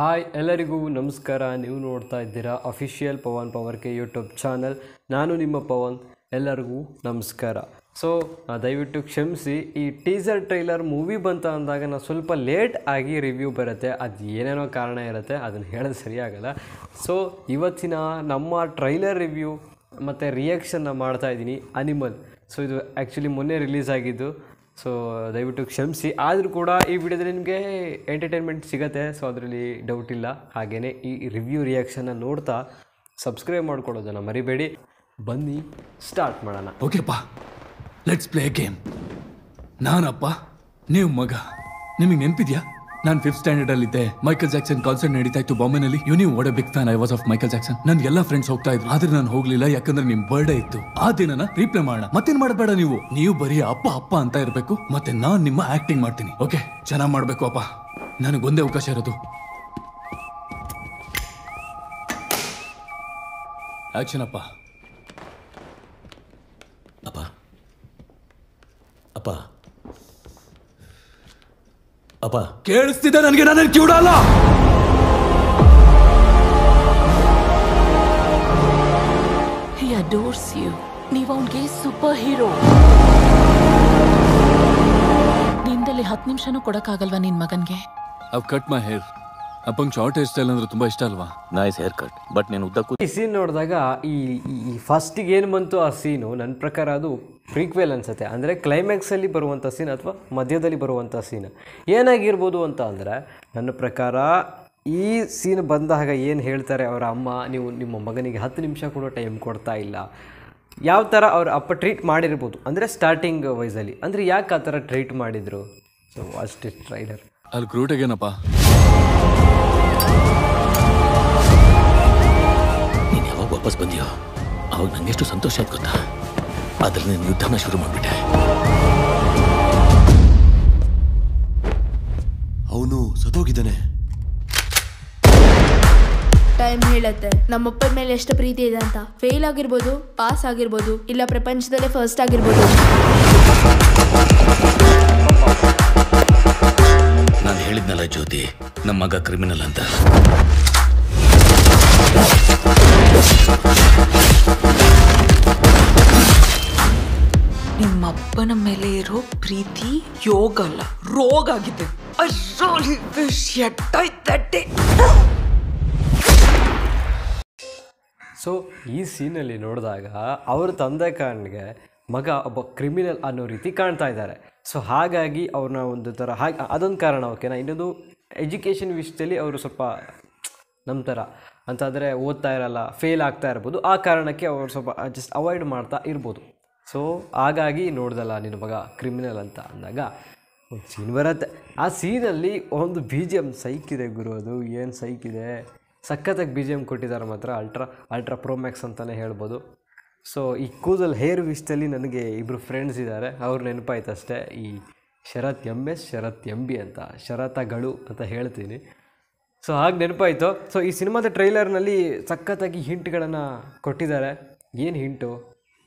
Hi ಎಲ್ಲರಿಗೂ ನಮಸ್ಕಾರ. ನೀವು ನೋಡ್ತಾ ಇದ್ದೀರಾ ಅಫಿಷಿಯಲ್ ಪವನ್ ಪವರ್ ಕೆ ಯೂಟ್ಯೂಬ್ ಚಾನಲ್. ನಾನು ನಿಮ್ಮ ಪವನ್. ಎಲ್ಲರಿಗೂ ನಮಸ್ಕಾರ. ಸೊ ದಯವಿಟ್ಟು ಕ್ಷಮಿಸಿ, ಈ ಟೀಸರ್ ಟ್ರೈಲರ್ ಮೂವಿ ಬಂತ ಅಂದಾಗ ನಾನು ಸ್ವಲ್ಪ ಲೇಟ್ ಆಗಿ ರಿವ್ಯೂ ಬರುತ್ತೆ. ಅದು ಏನೇನೋ ಕಾರಣ ಇರುತ್ತೆ, ಅದನ್ನು ಹೇಳೋದು ಸರಿಯಾಗಲ್ಲ. ಸೊ ಇವತ್ತಿನ ನಮ್ಮ ಟ್ರೈಲರ್ ರಿವ್ಯೂ ಮತ್ತು ರಿಯಾಕ್ಷನ್ನ ಮಾಡ್ತಾ ಇದ್ದೀನಿ. ಅನಿಮಲ್ ಸೊ ಇದು ಆ್ಯಕ್ಚುಲಿ ಮೊನ್ನೆ ರಿಲೀಸ್ ಆಗಿದ್ದು. ಸೊ ದಯವಿಟ್ಟು ಕ್ಷಮಿಸಿ. ಆದರೂ ಕೂಡ ಈ ವಿಡಿಯೋದಲ್ಲಿ ನಿಮಗೆ ಎಂಟರ್ಟೈನ್ಮೆಂಟ್ ಸಿಗುತ್ತೆ ಸೊ ಅದರಲ್ಲಿ ಡೌಟ್ ಇಲ್ಲ. ಹಾಗೆಯೇ ಈ ರಿವ್ಯೂ ರಿಯಾಕ್ಷನ್ನ ನೋಡ್ತಾ ಸಬ್ಸ್ಕ್ರೈಬ್ ಮಾಡ್ಕೊಳ್ಳೋದನ್ನು ಮರಿಬೇಡಿ. ಬನ್ನಿ ಸ್ಟಾರ್ಟ್ ಮಾಡೋಣ. ಓಕೆಪ್ಪ ಲೆಟ್ಸ್ ಪ್ಲೇ ಗೇಮ್ ನಾನಪ್ಪ, ನೀವು ಮಗ. ನಿಮಗೆ ನೆನಪಿದ್ಯಾ? ನಾನು ಫಿಫ್ತ್ ಸ್ಟ್ಯಾಂಡರ್ಡ್ ಅಲ್ಲಿ ಇದ್ದೆ ಮೈಕಲ್ ಜಾಕ್ಸನ್ ಕಾನ್ಸರ್ಟ್ ನಡೀತಾ ಇತ್ತು ಬಾಂಬೆನಲ್ಲಿ ಯು ನೀವು what big fan I was of Michael Jackson ನನ್ ಎಲ್ಲ ಫ್ರೆಂಡ್ಸ್ ಹೋಗ್ತಾ ಇದ್ರು. ಆದ್ರೆ ನಾನು ಹೋಗ್ಲಿಲ್ಲ, ಯಾಕಂದ್ರೆ ನಿಮ್ ಬರ್ಡೇ ಇತ್ತು. ಆ ದಿನನ ರೀಪ್ಲೇ ಮಾಡೋಣ. ಮತ್ತೇನ್ ಮಾಡಬೇಡ ನೀವು? ನೀವು ಬರೀ ಅಪ್ಪ ಅಪ್ಪ ಅಂತ ಇರಬೇಕು. ಮತ್ತೆ ನಾನ್ ನಿಮ್ಮ ಆಕ್ಟಿಂಗ್ ಮಾಡ್ತೀನಿ. ಓಕೆ ಚೆನ್ನಾಗಿ ಮಾಡ್ಬೇಕು, ಅಪ್ಪ. ನನಗೊಂದೇ ಅವಕಾಶ ಇರೋದು. ಆಕ್ಷನ್ ಅಪ್ಪ. ಅಪ್ಪ. ಅಪ್ಪ. ಅಪ್ಪ. ಕೇಳಿಸ್ತಿದೆ ನನಗೆ ನನ್ನ ಕಿವಿಡಲ್ಲ He ಅಡೋರ್ಸ್ ಯು ನೀವು ಅವನಿಗೆ ಸೂಪರ್ ಹೀರೋ ನಿಂದಲ್ಲಿ ಹತ್ತು ನಿಮಿಷನೂ ಕೊಡಕ್ಕಾಗಲ್ವಾ ನಿನ್ ಮಗನ್ಗೆ? ಅವ್ ಕಟ್ ಮೈ ಹೇರ್ ಅಪ್ಪಂಗ್ ಶಾರ್ಟ್ ಹೇರ್ ಸ್ಟೈಲ್ ಅಂದ್ರೆ ತುಂಬಾ ಇಷ್ಟ ಅಲ್ವಾ? ನೈಸ್ ಹೇರ್ ಕಟ್ ಬಟ್ ನೀನು ಉದ್ದಕ್ಕೂ ಈ ಸೀನ್ ನೋಡಿದಾಗ ಈ ಈ ಫಸ್ಟಿಗೆ ಏನು ಬಂತು ಆ ಸೀನು ನನ್ನ ಪ್ರಕಾರ ಅದು ಪ್ರೀಕ್ವೆಲ್ ಅನಿಸುತ್ತೆ. ಅಂದರೆ ಕ್ಲೈಮ್ಯಾಕ್ಸಲ್ಲಿ ಬರುವಂಥ ಸೀನ್ ಅಥವಾ ಮಧ್ಯದಲ್ಲಿ ಬರುವಂಥ ಸೀನ್ ಏನಾಗಿರ್ಬೋದು ಅಂತ ಅಂದರೆ ನನ್ನ ಪ್ರಕಾರ ಈ ಸೀನ್ ಬಂದಾಗ ಏನು ಹೇಳ್ತಾರೆ ಅವರ ಅಮ್ಮ ನೀವು ನಿಮ್ಮ ಮಗನಿಗೆ ಹತ್ತು ನಿಮಿಷ ಕೂಡ ಟೈಮ್ ಕೊಡ್ತಾ ಇಲ್ಲ. ಯಾವ ಥರ ಅವ್ರ ಅಪ್ಪ ಟ್ರೀಟ್ ಮಾಡಿರ್ಬೋದು? ಅಂದರೆ ಸ್ಟಾರ್ಟಿಂಗ್ ವೈಸಲ್ಲಿ ಅಂದರೆ ಯಾಕೆ ಆ ಥರ ಟ್ರೀಟ್ ಮಾಡಿದರು? ಸೊ ಅಷ್ಟೇ ಟ್ರೈಲರ್ ಅಲ್ಲಿ ಕ್ರೂಟಗೇನಪ್ಪ ನಂಗೆಷ್ಟು ಸಂತೋಷ ಆಯ್ತು ಗೊತ್ತಾ? ಅದ್ರಲ್ಲಿ ನೀನು ಯುದ್ಧನ ಶುರು ಮಾಡಿಬಿಟ್ಟೆ. ಅವನು ಸತೋಗಿದ್ದಾನೆ ಟೈಮ್ ಹೇಳತ್ತೆ. ನಮ್ಮಪ್ಪ ಮೇಲೆ ಎಷ್ಟು ಪ್ರೀತಿ ಇದೆ ಅಂತ. ಫೇಲ್ ಆಗಿರ್ಬೋದು ಪಾಸ್ ಆಗಿರ್ಬೋದು ಇಲ್ಲ ಪ್ರಪಂಚದಲ್ಲೇ ಫಸ್ಟ್ ಆಗಿರ್ಬೋದು. ನಾನು ಹೇಳಿದ್ನಲ್ಲ ಜ್ಯೋತಿ ನಮ್ಮ ಮಗ ಕ್ರಿಮಿನಲ್ ಅಂತ. ನಿಮ್ಮಪ್ಪನ ಮೇಲೆ ಇರೋ ಪ್ರೀತಿ, ಯೋಗ ಅಲ್ಲ, ರೋಗ ಆಗಿದೆ. ಸೊ ಈ ಸೀನಲ್ಲಿ ನೋಡಿದಾಗ ಅವ್ರ ತಂದೆ ಕಾರಣಿಗೆ ಮಗ ಒಬ್ಬ ಕ್ರಿಮಿನಲ್ ಅನ್ನೋ ರೀತಿ ಕಾಣ್ತಾ ಇದ್ದಾರೆ. ಸೊ ಹಾಗಾಗಿ ಅವ್ರನ್ನ ಒಂದು ಥರ ಹಾಗೆ, ಅದೊಂದು ಕಾರಣ ಓಕೆನಾ ಇನ್ನೊಂದು ಎಜುಕೇಷನ್ ವಿಷಯದಲ್ಲಿ ಅವರು ಸ್ವಲ್ಪ ನಮ್ಮ ಥರ ಅಂತಂದರೆ ಓದ್ತಾ ಇರಲ್ಲ ಫೇಲ್ ಆಗ್ತಾ ಇರ್ಬೋದು. ಆ ಕಾರಣಕ್ಕೆ ಅವರು ಸ್ವಲ್ಪ ಜಸ್ಟ್ ಅವಾಯ್ಡ್ ಮಾಡ್ತಾ ಇರ್ಬೋದು. ಸೊ ಹಾಗಾಗಿ ನೋಡ್ದಲ್ಲ ನಿನ್ನ ಮಗ ಕ್ರಿಮಿನಲ್ ಅಂತ ಅಂದಾಗ ಒಂದು ಸೀನ್ ಬರುತ್ತೆ. ಆ ಸೀನಲ್ಲಿ ಒಂದು ಬಿ ಜಿ ಎಂ ಸೈಕಿದೆ ಗುರು ಅದು. ಏನು ಸೈಕಿದೆ ಸಖತ್ತಾಗಿ ಬಿ ಜಿ ಎಂ ಕೊಟ್ಟಿದ್ದಾರೆ ಮಾತ್ರ. ಅಲ್ಟ್ರಾ ಅಲ್ಟ್ರಾ ಪ್ರೋಮ್ಯಾಕ್ಸ್ ಅಂತಲೇ ಹೇಳ್ಬೋದು. ಸೊ ಈ ಕೂದಲ್ ಹೇರ್ ವಿಷ್ಟಲ್ಲಿ ನನಗೆ ಇಬ್ಬರು ಫ್ರೆಂಡ್ಸ್ ಇದ್ದಾರೆ ಅವ್ರು ನೆನಪಾಯ್ತು ಅಷ್ಟೇ ಈ Sharath M S Sharath M B ಅಂತ. ಶರತಗಳು ಅಂತ ಹೇಳ್ತೀನಿ. ಸೊ ಹಾಗೆ ನೆನಪಾಯಿತು. ಸೊ ಈ ಸಿನಿಮಾದ ಟ್ರೈಲರ್ನಲ್ಲಿ ಸಖತ್ತಾಗಿ ಹಿಂಟ್ಗಳನ್ನು ಕೊಟ್ಟಿದ್ದಾರೆ. ಏನು ಹಿಂಟು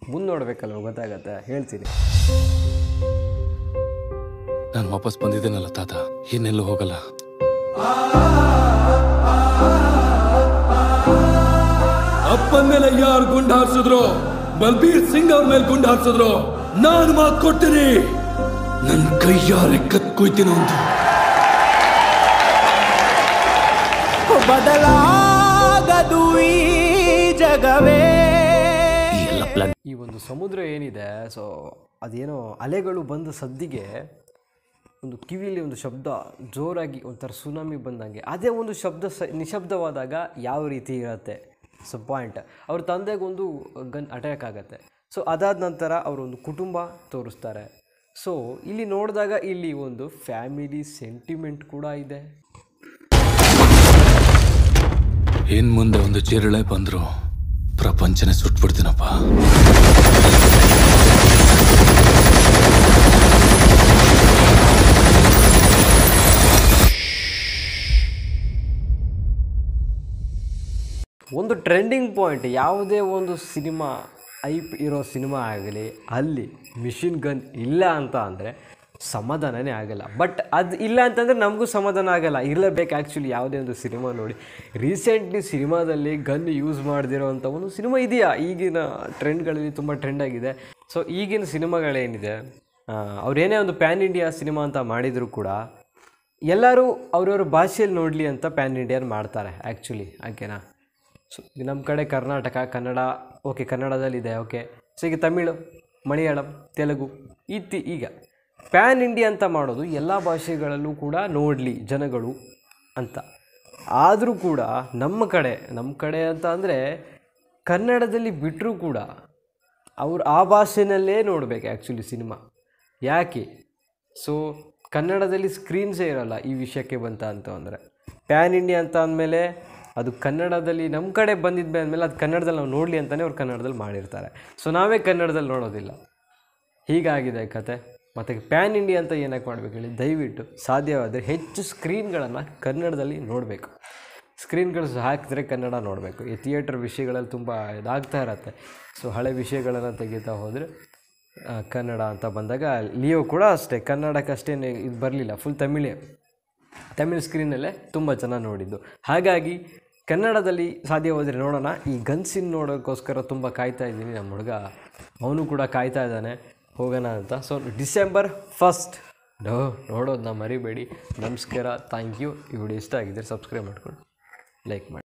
ಮುಂದೆ ನೋಡ್ಬೇಕಲ್ವ ಗೊತ್ತಾಗತ್ತೆ? ಹೇಳ್ತೀನಿ. ನಾನು ವಾಪಸ್ ಬಂದಿದ್ದೇನಲ್ಲ ತಾತ? ಇನ್ನೆಲ್ಲೂ ಹೋಗಲ್ಲ. ಅಪ್ಪನ ಮೇಲೆ ಯಾರು ಗುಂಡು ಹಾರಿಸಿದ್ರು? ಬಲ್ಬೀರ್ ಸಿಂಗ್ ಅವ್ರ ಮೇಲೆ ಗುಂಡು ಹಾರಿಸಿದ್ರು? ನಾನು ಮಾತು ಕೊಡ್ತೀನಿ. ನನ್ನ ಕೈಯಾರೆ ಕತ್ಕೊಯ್ತೀನಿ ಅಂತ. ಬದಲಾಗದು ಈ ಜಗವೇ. ಈ ಈ ಒಂದು ಸಮುದ್ರ ಏನಿದೆ ಸೊ ಅದೇನೋ ಅಲೆಗಳು ಬಂದ ಸದ್ದಿಗೆ ಒಂದು ಕಿವಿಯಲ್ಲಿ ಒಂದು ಶಬ್ದ ಜೋರಾಗಿ ಒಂಥರ ಸುನಾಮಿ ಬಂದಂಗೆ. ಅದೇ ಒಂದು ಶಬ್ದ ಸ ನಿಶಬ್ದವಾದಾಗ ಯಾವ ರೀತಿ ಇರುತ್ತೆ? ಸೊ ಪಾಯಿಂಟ್ ಅವ್ರ ತಂದೆಗೊಂದು ಗನ್ ಅಟ್ಯಾಕ್ ಆಗುತ್ತೆ. ಸೊ ಅದಾದ ನಂತರ ಅವರೊಂದು ಕುಟುಂಬ ತೋರಿಸ್ತಾರೆ. ಸೊ ಇಲ್ಲಿ ನೋಡಿದಾಗ ಇಲ್ಲಿ ಒಂದು ಫ್ಯಾಮಿಲಿ ಸೆಂಟಿಮೆಂಟ್ ಕೂಡ ಇದೆ. ಇನ್ ಮುಂದೆ ಒಂದು ಚಿರಳೆ ಬಂದ್ರು. ಪ್ರಪಂಚನೇ ಸುಟ್ಬಿಡ್ತೀನಪ್ಪ. ಒಂದು ಟ್ರೆಂಡಿಂಗ್ ಪಾಯಿಂಟ್ ಯಾವುದೇ ಒಂದು ಸಿನಿಮಾ ಐಪ್ ಇರೋ ಸಿನಿಮಾ ಆಗಲಿ, ಅಲ್ಲಿ ಮಿಷಿನ್ ಗನ್ ಇಲ್ಲ ಅಂತ ಅಂದರೆ ಸಮಾಧಾನನೇ ಆಗಲ್ಲ. ಬಟ್ ಅದು ಇಲ್ಲ ಅಂತಂದರೆ ನಮಗೂ ಸಮಾಧಾನ ಆಗಲ್ಲ. ಇರಲೇಬೇಕು ಆ್ಯಕ್ಚುಲಿ ಯಾವುದೇ ಒಂದು ಸಿನಿಮಾ ನೋಡಿ. ರೀಸೆಂಟ್ಲಿ ಸಿನಿಮಾದಲ್ಲಿ ಗನ್ ಯೂಸ್ ಮಾಡದಿರೋ ಅಂಥ ಒಂದು ಸಿನಿಮಾ ಇದೆಯಾ? ಈಗಿನ ಟ್ರೆಂಡ್ಗಳಲ್ಲಿ ತುಂಬ ಟ್ರೆಂಡ್ ಆಗಿದೆ. ಸೊ ಈಗಿನ ಸಿನಿಮಾಗಳೇನಿದೆ? ಅವ್ರೇನೇ ಒಂದು ಪ್ಯಾನ್ ಇಂಡಿಯಾ ಸಿನಿಮಾ ಅಂತ ಮಾಡಿದರೂ ಕೂಡ ಎಲ್ಲರೂ ಅವ್ರವ್ರ ಭಾಷೆಯಲ್ಲಿ ನೋಡಲಿ ಅಂತ ಪ್ಯಾನ್ ಇಂಡಿಯನ್ ಮಾಡ್ತಾರೆ ಆ್ಯಕ್ಚುಲಿ ಓಕೆನಾ ಸೊ ನಮ್ಮ ಕಡೆ ಕರ್ನಾಟಕ, ಕನ್ನಡ ಓಕೆ ಕನ್ನಡದಲ್ಲಿದೆ ಓಕೆ ಸೊ ಈಗ ತಮಿಳು, ಮಲಯಾಳಂ, ತೆಲುಗು, ಇತ್ತಿ ಈಗ. ಪ್ಯಾನ್ ಇಂಡಿಯಾ ಅಂತ ಮಾಡೋದು ಎಲ್ಲ ಭಾಷೆಗಳಲ್ಲೂ ಕೂಡ ನೋಡಲಿ ಜನಗಳು ಅಂತ. ಆದರೂ ಕೂಡ ನಮ್ಮ ಕಡೆ ನಮ್ಮ ಕಡೆ ಅಂತ ಅಂದರೆ ಕನ್ನಡದಲ್ಲಿ ಬಿಟ್ಟರೂ ಕೂಡ ಅವ್ರು ಆ ಭಾಷೆನಲ್ಲೇ ನೋಡಬೇಕು ಆ್ಯಕ್ಚುಲಿ ಸಿನಿಮಾ ಯಾಕೆ? ಸೊ ಕನ್ನಡದಲ್ಲಿ ಸ್ಕ್ರೀನ್ಸೇ ಇರೋಲ್ಲ ಈ ವಿಷಯಕ್ಕೆ ಬಂತ ಅಂತ ಅಂದರೆ. ಪ್ಯಾನ್ ಇಂಡಿಯಾ ಅಂತ ಅಂದಮೇಲೆ ಅದು ಕನ್ನಡದಲ್ಲಿ ನಮ್ಮ ಕಡೆ ಬಂದಿದ್ದ ಅಂದಮೇಲೆ ಅದು ಕನ್ನಡದಲ್ಲಿ ನಾವು ನೋಡಲಿ ಅಂತಲೇ ಅವ್ರು ಕನ್ನಡದಲ್ಲಿ ಮಾಡಿರ್ತಾರೆ. ಸೊ ನಾವೇ ಕನ್ನಡದಲ್ಲಿ ನೋಡೋದಿಲ್ಲ. ಹೀಗಾಗಿದೆ ಕತೆ. ಮತ್ತು ಪ್ಯಾನ್ ಇಂಡಿಯಾ ಅಂತ ಏನಕ್ಕೆ ಮಾಡಬೇಕು ಹೇಳಿ? ದಯವಿಟ್ಟು ಸಾಧ್ಯವಾದರೆ ಹೆಚ್ಚು ಸ್ಕ್ರೀನ್ಗಳನ್ನು ಕನ್ನಡದಲ್ಲಿ ನೋಡಬೇಕು. ಸ್ಕ್ರೀನ್ಗಳು ಹಾಕಿದ್ರೆ ಕನ್ನಡ ನೋಡಬೇಕು. ಈ ಥಿಯೇಟರ್ ವಿಷಯಗಳಲ್ಲಿ ತುಂಬ ಇದಾಗ್ತಾ ಇರತ್ತೆ. ಸೊ ಹಳೆ ವಿಷಯಗಳನ್ನು ತೆಗಿತಾ ಹೋದರೆ ಕನ್ನಡ ಅಂತ ಬಂದಾಗ ಲಿಯೋ ಕೂಡ ಅಷ್ಟೇ. ಕನ್ನಡಕ್ಕಷ್ಟೇನೆ ಇದು ಬರಲಿಲ್ಲ. ಫುಲ್ ತಮಿಳೇ. ತಮಿಳ್ ಸ್ಕ್ರೀನಲ್ಲೇ ತುಂಬ ಚೆನ್ನಾಗಿ ನೋಡಿದ್ದು. ಹಾಗಾಗಿ ಕನ್ನಡದಲ್ಲಿ ಸಾಧ್ಯವಾದರೆ ನೋಡೋಣ. ಈ ಗನ್ಸಿನ್ ನೋಡೋಕ್ಕೋಸ್ಕರ ತುಂಬ ಕಾಯ್ತಾ ಇದ್ದೀನಿ. ನಮ್ಮ ಹುಡುಗ, ಅವನು ಕೂಡ ಕಾಯ್ತಾ ಇದ್ದಾನೆ. ಹೋಗೋಣ ಅಂತ. ಸೊ ಡಿಸೆಂಬರ್ ಫಸ್ಟ್ ನೋ ನೋಡೋದನ್ನ ಮರಿಬೇಡಿ. ನಮಸ್ಕಾರ. ಥ್ಯಾಂಕ್ ಯು ಈ ಇಷ್ಟ ಆಗಿದ್ದರೆ ಸಬ್ಸ್ಕ್ರೈಬ್ ಮಾಡ್ಕೊಂಡು ಲೈಕ್ ಮಾಡಿ.